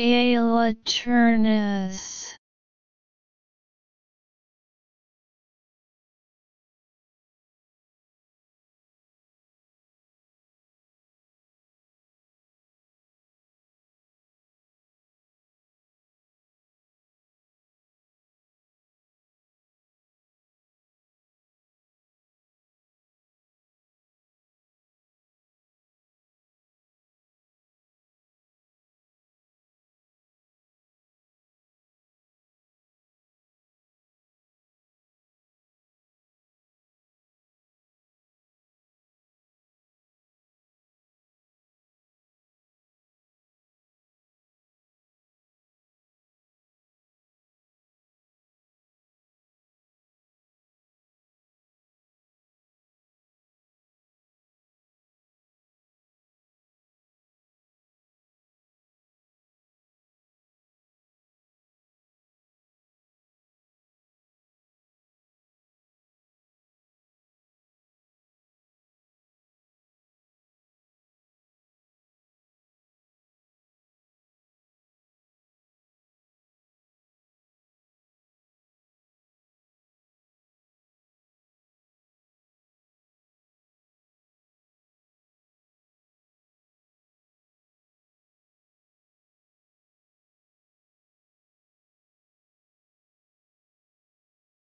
Alaternus